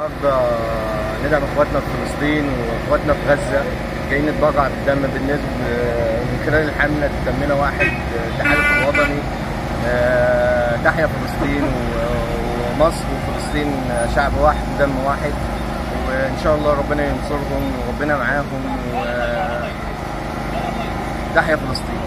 النهارده ندعم اخواتنا في فلسطين واخواتنا في غزة جايين نتبرع بالدم بالنسبة من خلال الحملة دمنا واحد التحالف الوطني آه، تحيا فلسطين ومصر وفلسطين شعب واحد ودم واحد وإن شاء الله ربنا ينصرهم وربنا معاهم و- تحيا فلسطين.